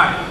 All right.